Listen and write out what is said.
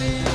money.